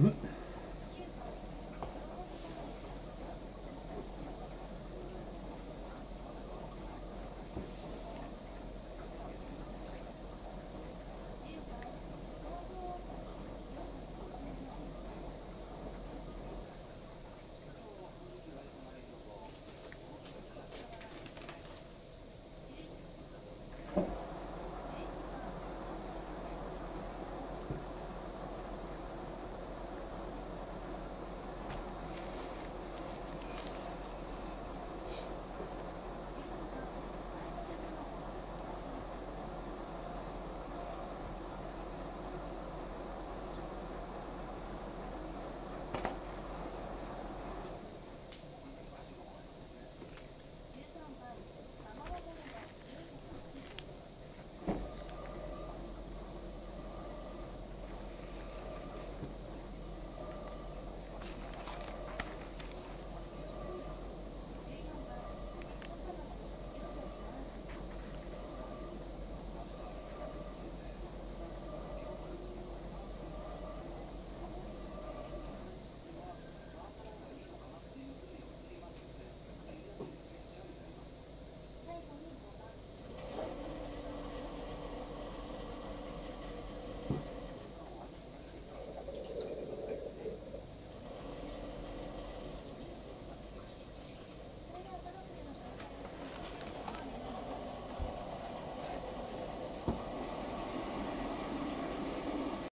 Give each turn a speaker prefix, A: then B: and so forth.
A: Mm-hmm.